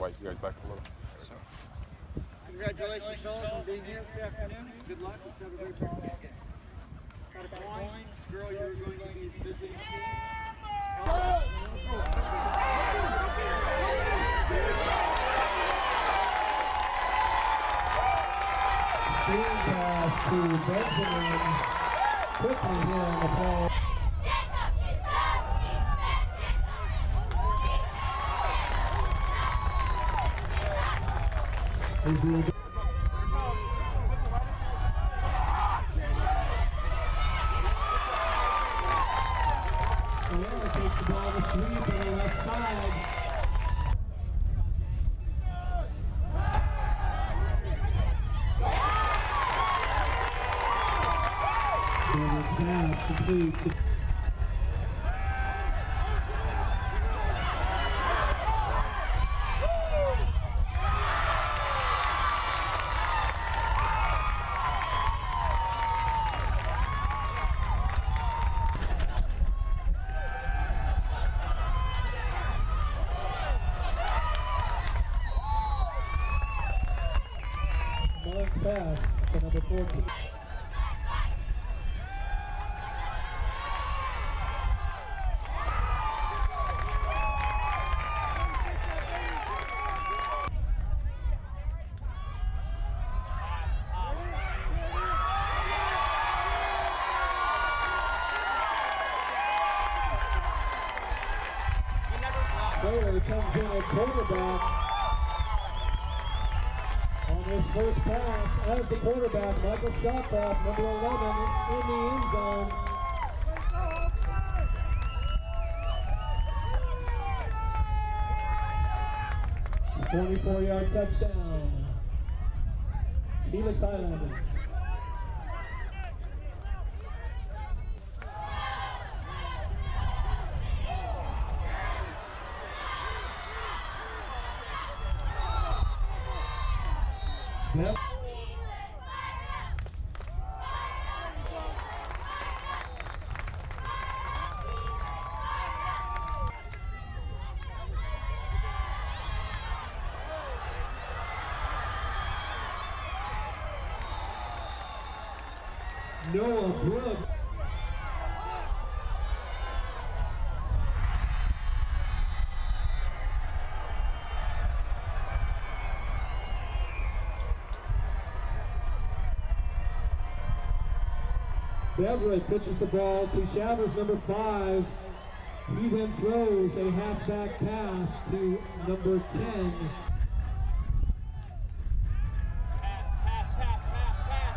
back a little. So, Congratulations, fellas, on being here this afternoon. Good luck. Let's have a great ball game. Got a coin. Girl, you're going to be visiting team. Screen pass to Benjamin. Quickly here on the play. Good. Takes the to sweep on the left side. Mullins pass to number 14. Player comes in at quarterback his first pass as the quarterback, Michael Shotback, number 11, in the end zone. Twenty-four yard touchdown. Helix Highlanders. Noah Brooks. Beverett pitches the ball to Shavers, number five. He then throws a halfback pass to number 10. Pass, pass, pass, pass, pass.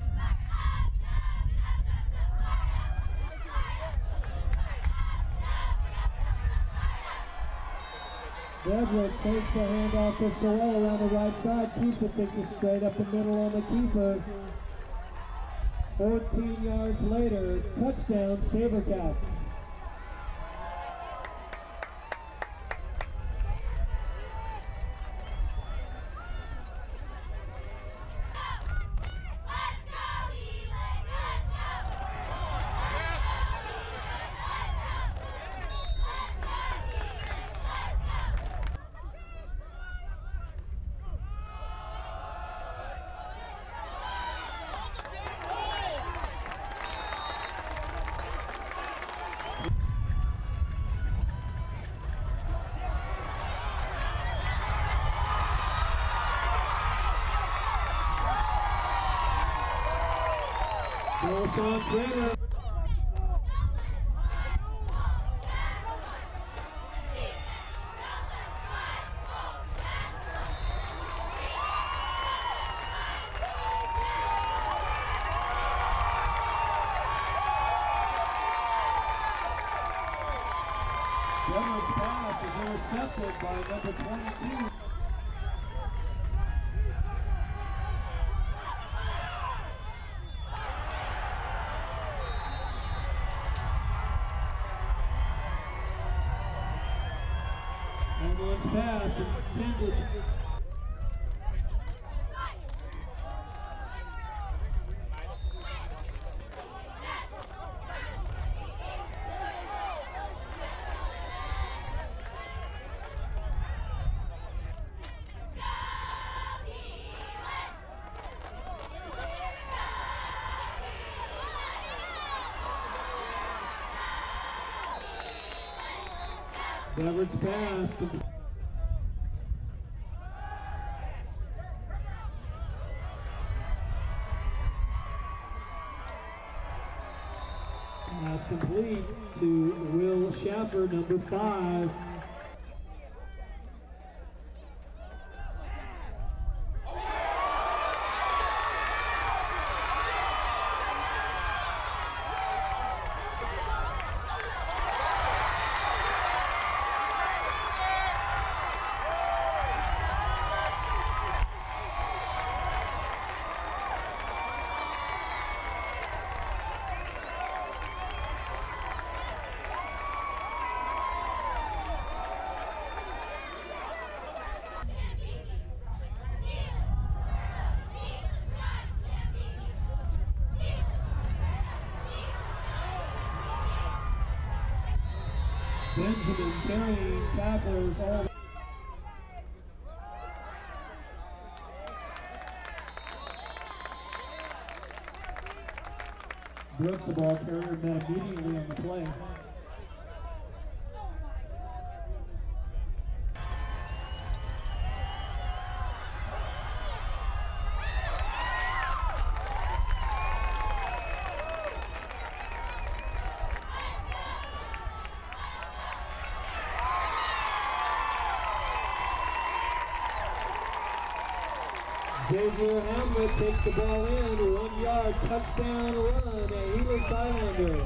comes the the handoff to Sorrell around the right side, it, takes it straight up the middle on the keeper. 14 yards later, touchdown Sabercats. Wilson Trainer. Edwards' pass is number 22. Hamlin's pass intended pass. Pass complete to Schaffer, number five. Benjamin carrying tacklers all Brooks the ball carrier met immediately on the play. Xavier Hamlet takes the ball in, one yard touchdown run at Helix Highlander.